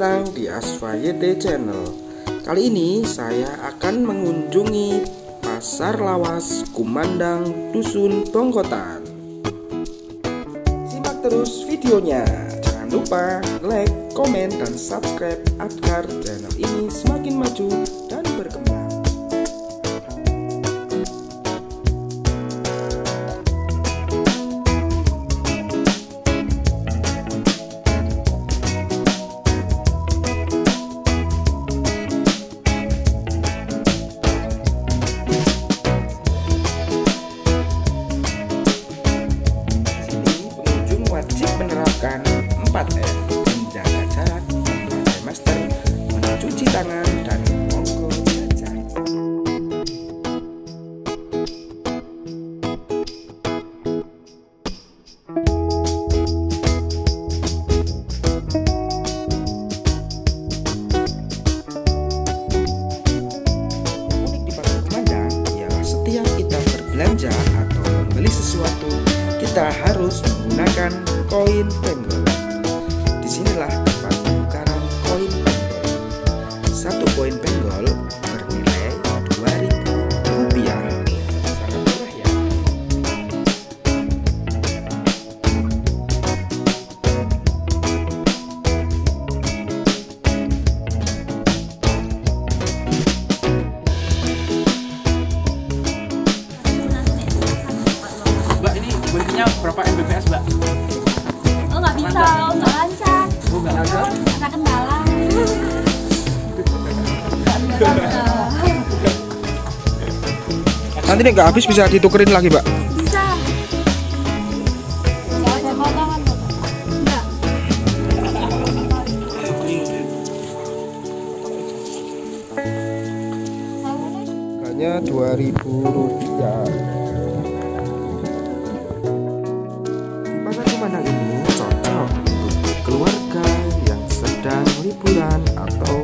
datang di Aswa YT Channel. Kali ini saya akan mengunjungi Pasar Lawas Kumandang Dusun Bongkotan. Simak terus videonya. Jangan lupa like, komen, dan subscribe agar channel ini semakin maju dan berkembang kita harus menggunakan koin penggol. Di sinilah tempat penukaran koin penggol. Satu koin penggol Nanti nih nggak habis bisa ditukerin lagi, Mbak. Bisa. Harganya 2000 rupiah. Di pasar Kumandang ini cocok untuk keluarga yang sedang liburan atau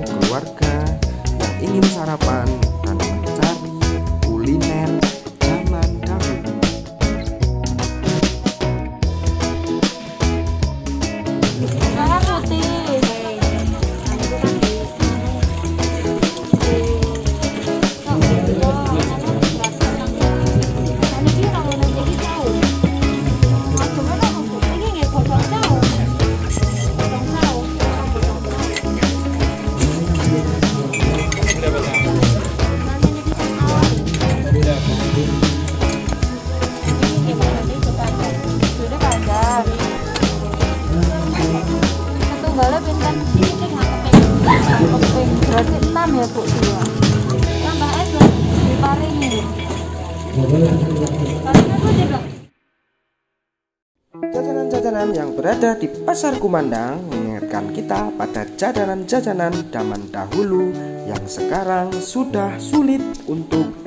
Keping. Berarti 6 Bu dua. Tambah es lah. Diparingi. Paringan aja Kak. Jajanan-jajanan yang berada di pasar Kumandang mengingatkan kita pada jajanan-jajanan zaman dahulu yang sekarang sudah sulit untuk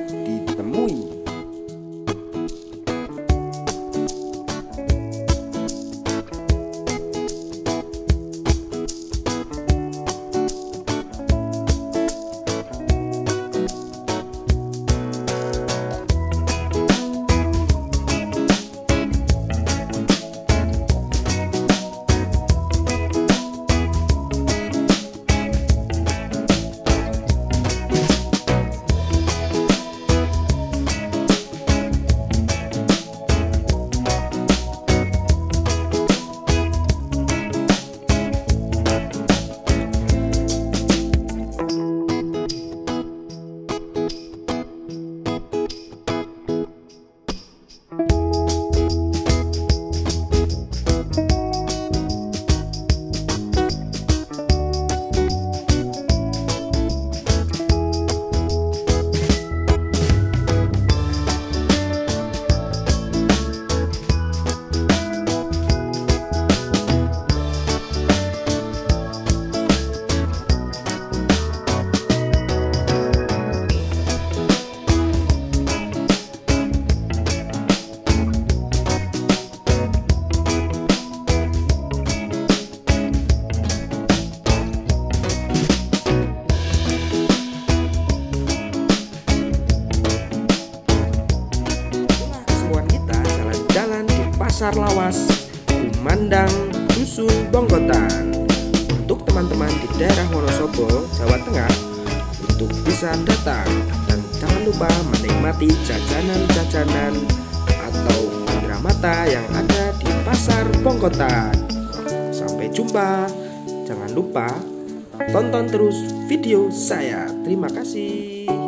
Pasar Lawas, Kumandang, Dusun Bongkotan. Untuk teman-teman di daerah Wonosobo, Jawa Tengah untuk bisa datang dan jangan lupa menikmati jajanan-jajanan atau indera mata yang ada di Pasar Bongkotan. Sampai jumpa. Jangan lupa tonton terus video saya. Terima kasih.